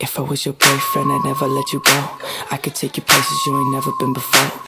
If I was your boyfriend, I'd never let you go. I could take you places you ain't never been before.